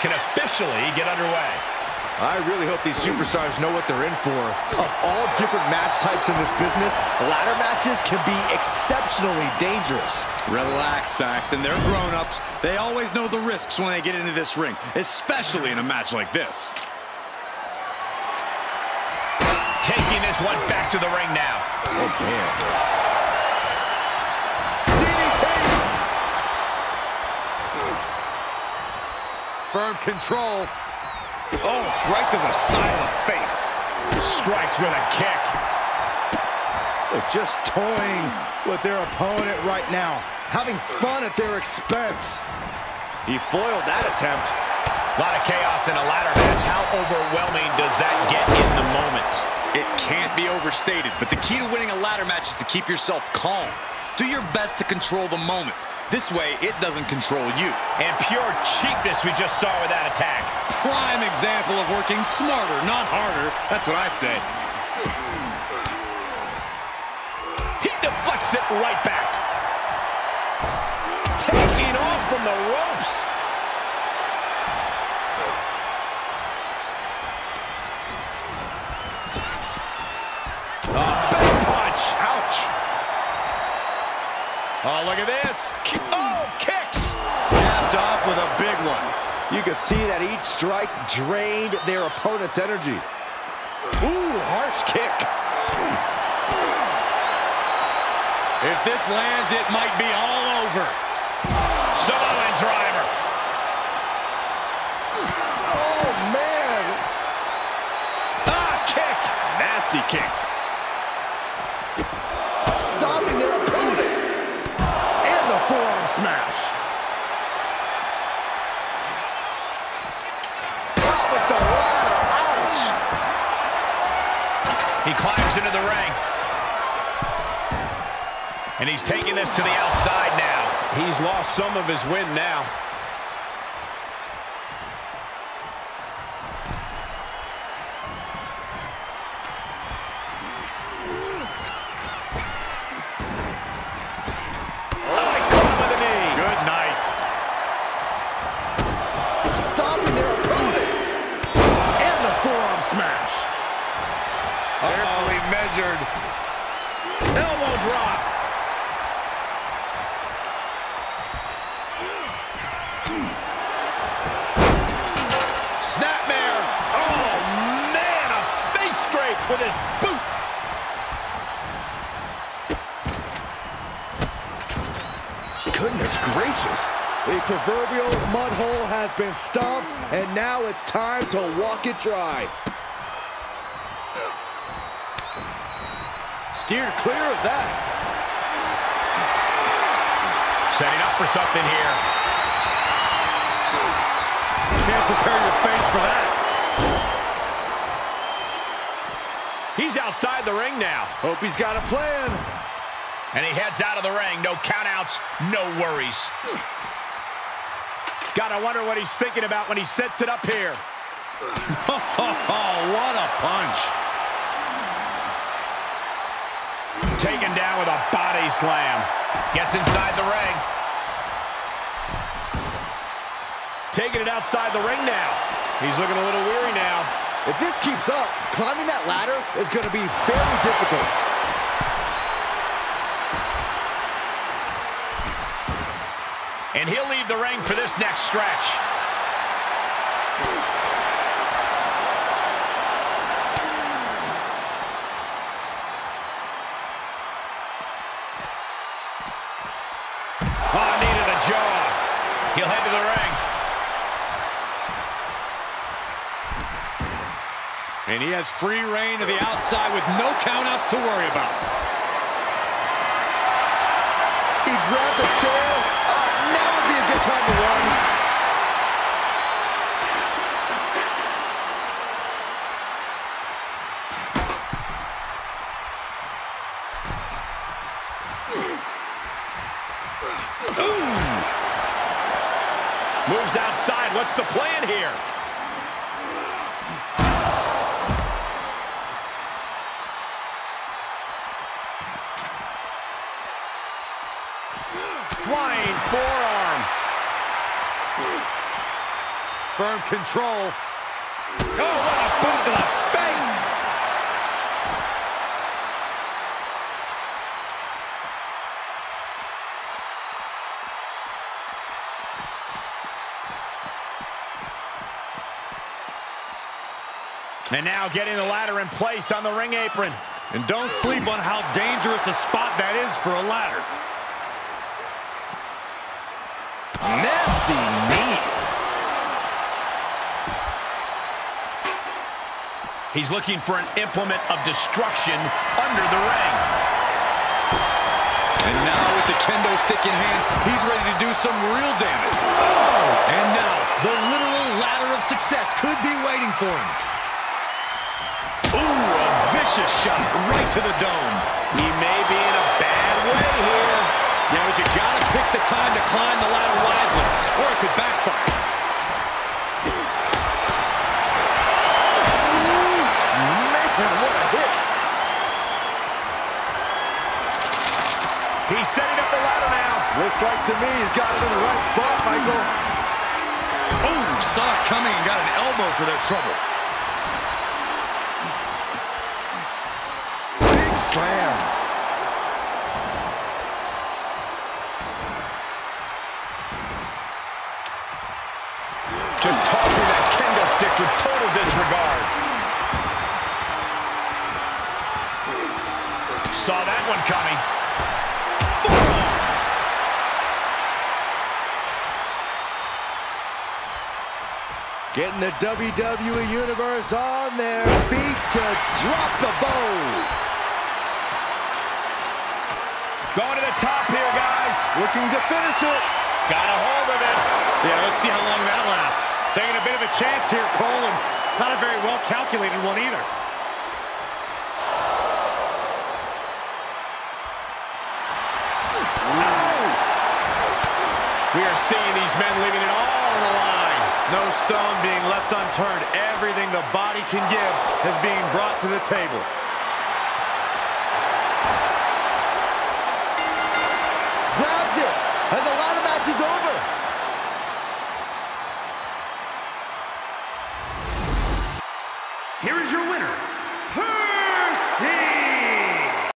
can officially get underway. I really hope these superstars know what they're in for. Of all different match types in this business, ladder matches can be exceptionally dangerous. Relax, Saxton. They're grown-ups. They always know the risks when they get into this ring, especially in a match like this. Taking this one back to the ring now. Oh, man. Firm control. Oh, right to the side of the face. Strikes with a kick. They're just toying with their opponent right now, having fun at their expense. He foiled that attempt. A lot of chaos in a ladder match. How overwhelming does that get in the moment? It can't be overstated, but the key to winning a ladder match is to keep yourself calm. Do your best to control the moment. This way, it doesn't control you. And pure cheapness we just saw with that attack. Prime example of working smarter, not harder. That's what I say. He deflects it right back. Taking off from the ropes. Oh, look at this. Oh, kicks. Capped off with a big one. You can see that each strike drained their opponent's energy. Ooh, harsh kick. If this lands, it might be all over. Samoan driver. Oh, man. Ah, kick. Nasty kick. Stopping their opponent. And the forearm smash. Oh, with the ladder. Ouch. He climbs into the ring. And he's taking this to the outside now. He's lost some of his wind now. Oh, measured. Elbow him Goodness gracious. The proverbial mud hole has been stomped, and now it's time to walk it dry. Steered clear of that. Setting up for something here. Can't prepare your face for that. He's outside the ring now. Hope he's got a plan. And he heads out of the ring. No countouts, no worries. God, I wonder what he's thinking about when he sets it up here. Oh, what a punch. Taken down with a body slam. Gets inside the ring. Taking it outside the ring now. He's looking a little weary now. If this keeps up, climbing that ladder is going to be very difficult. And he'll leave the ring for this next stretch. Oh, needed a jaw. He'll head to the ring. And he has free reign to the outside with no countouts to worry about. He grabbed the chair. Uh, now would be a good time to run. Moves outside. What's the plan here? Firm control. Oh, what a boot to the face! And now getting the ladder in place on the ring apron. And don't sleep on how dangerous a spot that is for a ladder. Nasty He's looking for an implement of destruction under the ring. And now with the kendo stick in hand, he's ready to do some real damage. Oh, and now the literal ladder of success could be waiting for him. Ooh, a vicious shot right to the dome. He may be in a bad way here. Yeah, but you gotta pick the time to climb the ladder wisely, or it could backfire. Looks like to me he's got it in the right spot, Michael. Oh, saw it coming and got an elbow for their trouble. Big slam. Just tossing that kendo stick with total disregard. Saw that one coming. Getting the WWE Universe on their feet to drop the bow. Going to the top here, guys. Looking to finish it. Got a hold of it. Yeah, let's see how long that lasts. Taking a bit of a chance here, Cole, and not a very well-calculated one either. We are seeing these men leaving it all on the line. No stone being left unturned. Everything the body can give is being brought to the table.